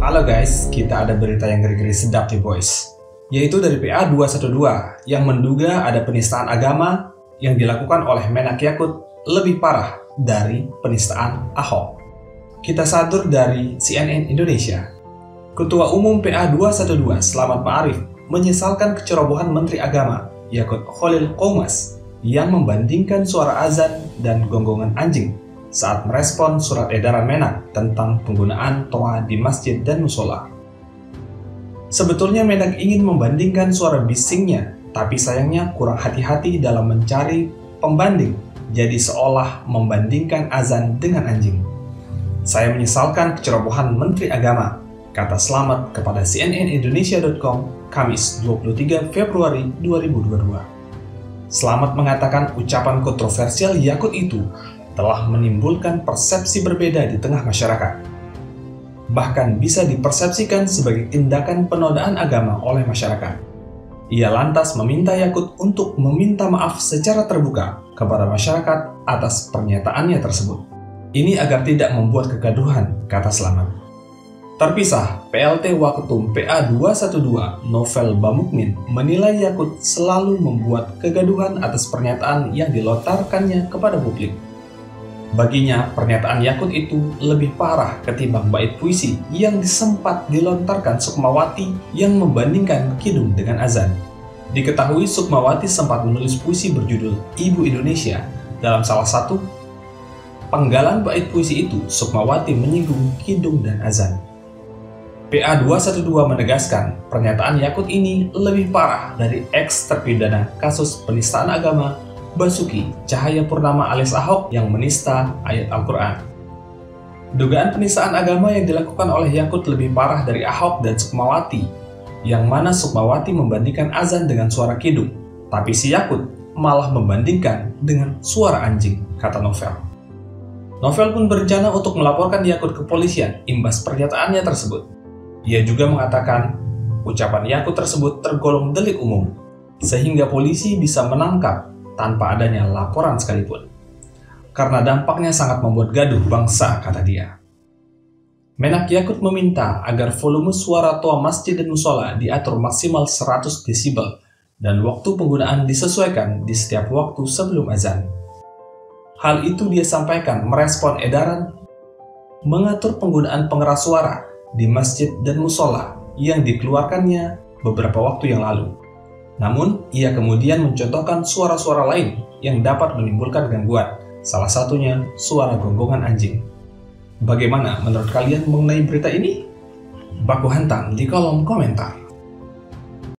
Halo guys, kita ada berita yang ngeri-ngeri sedap nih boys. Yaitu dari PA 212 yang menduga ada penistaan agama yang dilakukan oleh Menak Yakut lebih parah dari penistaan Ahok. Kita sadur dari CNN Indonesia. Ketua Umum PA 212 Selamat Ma'arif menyesalkan kecerobohan Menteri Agama Yakut Khalil Qoumas yang membandingkan suara azan dan gonggongan anjing saat merespon surat edaran Menak tentang penggunaan toa di masjid dan musola. Sebetulnya Menak ingin membandingkan suara bisingnya, tapi sayangnya kurang hati-hati dalam mencari pembanding, jadi seolah membandingkan azan dengan anjing. Saya menyesalkan kecerobohan Menteri Agama, kata Selamat kepada cnnindonesia.com Kamis 23 Februari 2022. Selamat mengatakan ucapan kontroversial Yakut itu telah menimbulkan persepsi berbeda di tengah masyarakat. Bahkan bisa dipersepsikan sebagai tindakan penodaan agama oleh masyarakat. Ia lantas meminta Yakut untuk meminta maaf secara terbuka kepada masyarakat atas pernyataannya tersebut. Ini agar tidak membuat kegaduhan, kata Selamat. Terpisah, PLT Waketum PA212 Novel Bamukmin menilai Yakut selalu membuat kegaduhan atas pernyataan yang dilontarkannya kepada publik. Baginya, pernyataan Yakut itu lebih parah ketimbang bait puisi yang disempat dilontarkan Sukmawati yang membandingkan kidung dengan azan. Diketahui Sukmawati sempat menulis puisi berjudul Ibu Indonesia. Dalam salah satu penggalan bait puisi itu, Sukmawati menyinggung kidung dan azan. PA212 menegaskan pernyataan Yakut ini lebih parah dari ex terpidana kasus penistaan agama Basuki Cahaya Purnama alias Ahok yang menista ayat Al-Quran. Dugaan penistaan agama yang dilakukan oleh Yakut lebih parah dari Ahok dan Sukmawati, yang mana Sukmawati membandingkan azan dengan suara kidung, tapi si Yakut malah membandingkan dengan suara anjing, kata Novel. Novel pun berencana untuk melaporkan Yakut ke polisian imbas pernyataannya tersebut. Ia juga mengatakan ucapan Yakut tersebut tergolong delik umum, sehingga polisi bisa menangkap tanpa adanya laporan sekalipun. Karena dampaknya sangat membuat gaduh bangsa, kata dia. Menak Yakut meminta agar volume suara toa masjid dan musola diatur maksimal 100 desibel dan waktu penggunaan disesuaikan di setiap waktu sebelum azan. Hal itu dia sampaikan merespon edaran mengatur penggunaan pengeras suara di masjid dan musola yang dikeluarkannya beberapa waktu yang lalu. Namun, ia kemudian mencontohkan suara-suara lain yang dapat menimbulkan gangguan, salah satunya suara gonggongan anjing. Bagaimana menurut kalian mengenai berita ini? Baku hantam di kolom komentar.